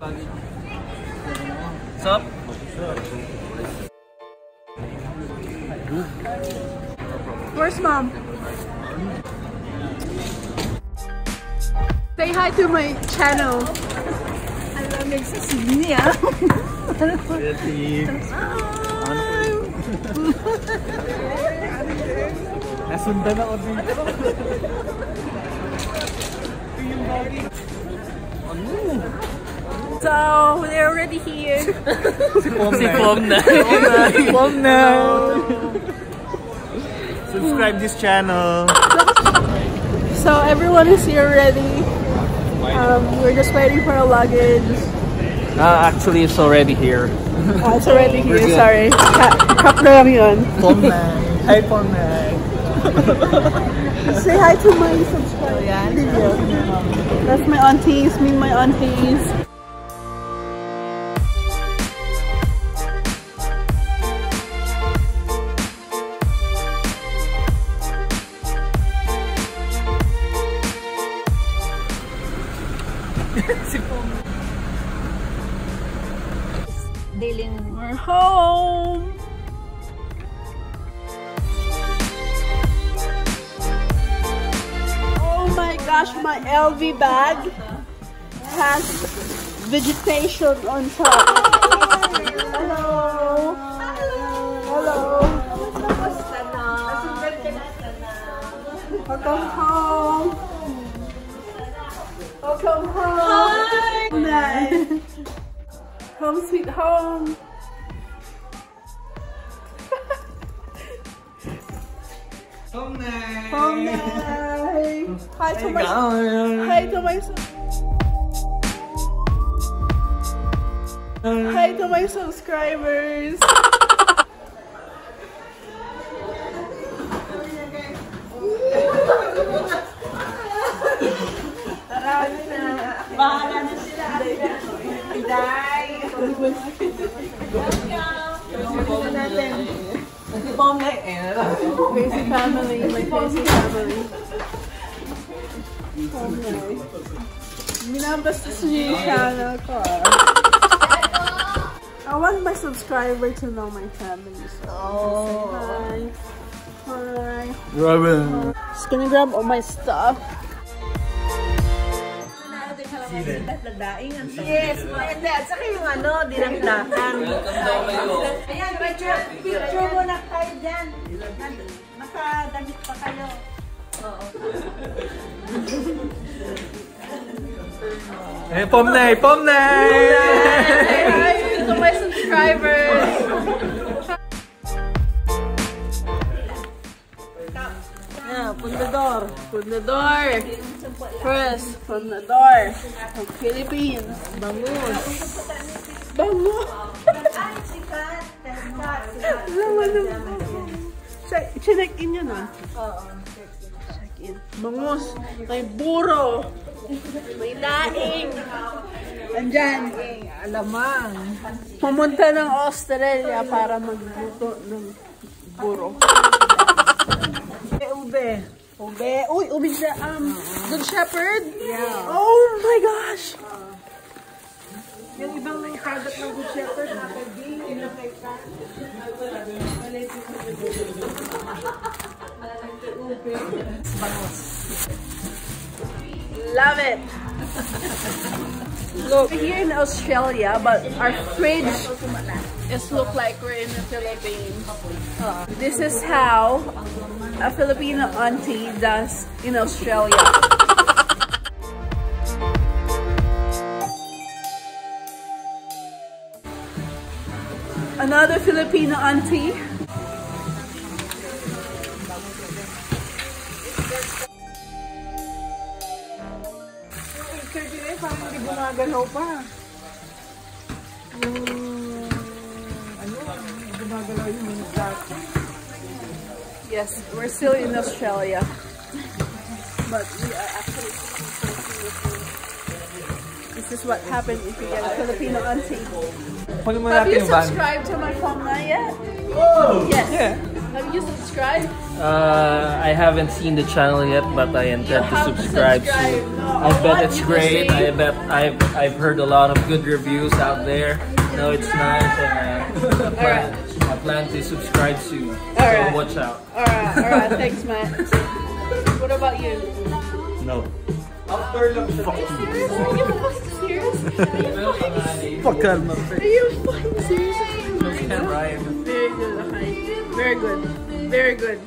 What's up? Where's mom? Say hi to my channel. Sa sini ah. Nasundan ako dito. So, they're already here. Si Pom na. Mom na! Subscribe this channel. So, everyone is here already. Um, we're just waiting for our luggage. Ah, actually, it's already here. Oh, it's already here, We're good. sorry. Ka- Cup na lang yun. Pom na! Hi, Pom na! Say hi to my subscribers. That's my aunties, me my aunties. Dealing We're home. Oh my gosh, my LV bag has vegetation on top. Hello. Hello. Welcome home. Welcome home. Hi. Home sweet home. Pom na! Home night. Hi to my Hi to my sub- Hi to my subscribers. Bahala na sila. Crazy family, my crazy family. Home night. Binabastos niyo yung channel ko ah. I want my subscriber to know my family. So, Oh. hi. Hi. Robin! Just gonna grab all my stuff. Yes, hindi. At saka yung ano, dinakdakan. Ayan, picture, picture mo na kayo dyan. Nakadamit pa kayo. Eh, Pom na! Pom na! Say hi to my subscribers. Fundador. Fundador. First, Fundador. From Philippines. Bangus. Bangus. Laman ng Check, check in yun ah. Check in. Bangus. May buro. May daing. Andyan. Alamang. Pumunta ng Australia para magluto ng buro. Ube. Ube. Uy, ube na, um, Good Shepherd? Yeah. Oh my gosh! Yung ibang may product ng Good Shepherd, Apple B, yung kay Love it! Look, we're here in Australia, but our fridge is look like we're in the Philippines. This is how a Filipino auntie does in Australia. Another Filipino auntie. Yung, Yes, we're still in Australia. But we are actually This is what happens if you get a Filipino auntie. Kunin Have you subscribed to my Pomna yet? Oh! Yes. Yeah. Have you subscribed? Uh, I haven't seen the channel yet, but I intend to have to subscribe subscribe. soon. No, I bet what it's you great. I bet I've I've heard a lot of good reviews out there. No, it's nice, and uh, I, plan, I plan to subscribe soon. Alright. So watch out. Alright, alright, thanks Matt. What about you? No. After lang siya. Serious? Are you fucking serious? Are you fucking, Fuck kalma. are you fucking serious? Very good, okay. Very good. Very good.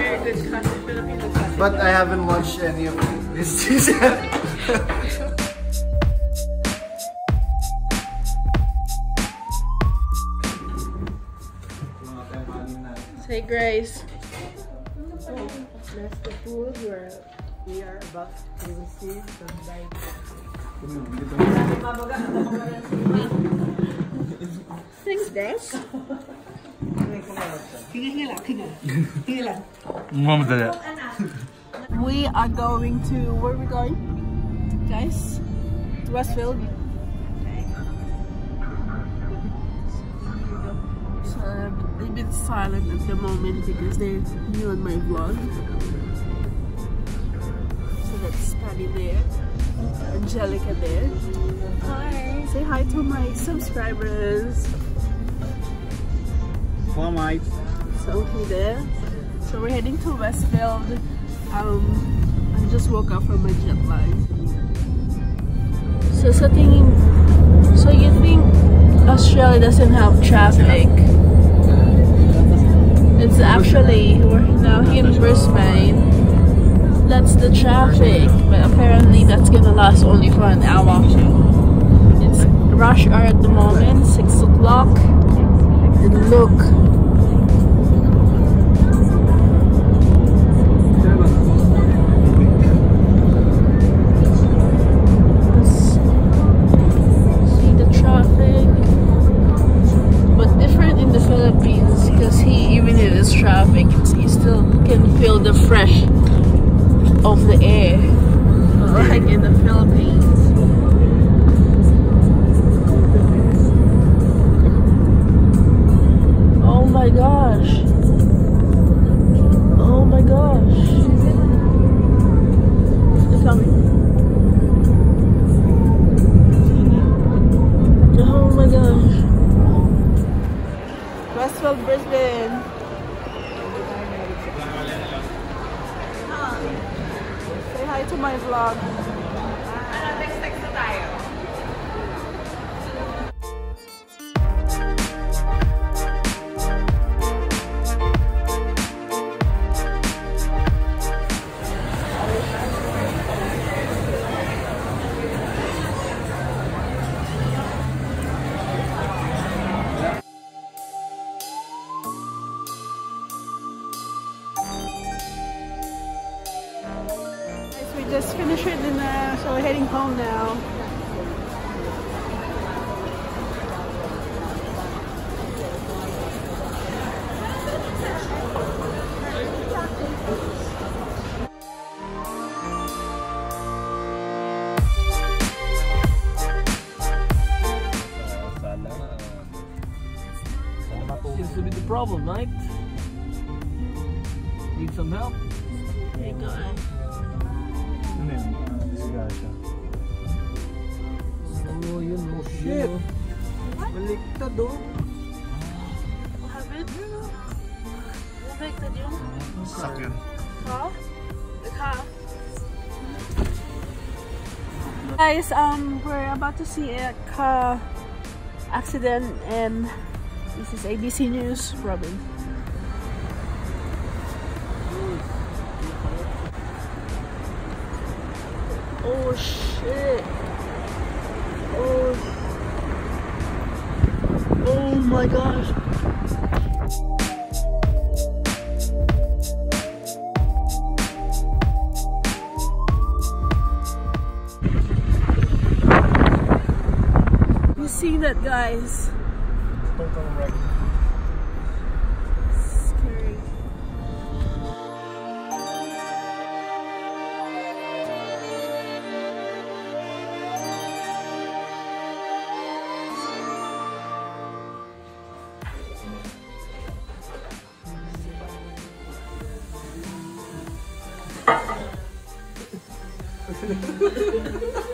Very good cousin, Filipino cousin. But I haven't watched any of this season. Say grace. That's the food where we are about to receive Bible. Thanks. Mamadali. We are going to, where are we going? Guys? To Westfield. Bit silent at the moment because they're new on my vlog. So that's Patty there. Angelica there. Hi! Say hi to my subscribers. Mga mate. Sophie there. So we're heading to Westfield. Um, I just woke up from my jet lag. So sa tingin, so you think Australia doesn't have traffic? It's actually, we're now here in Brisbane. That's the traffic, but apparently that's gonna last only for an hour. It's rush hour at the moment, 6 o'clock. Look, Say hi to my vlog. Home now. Seems to be the problem, right? Need some help? There you go. Ano yun? Disgrasya. Oh, yun, oh, Shit. yun, Baliktad oh. What happened? Bumagtad yung Sakyan. car? The car? Guys, um, we're about to see a car accident and this is ABC News, Robin. Oh shit. Oh. My gosh. You see that, guys? ハハハハ!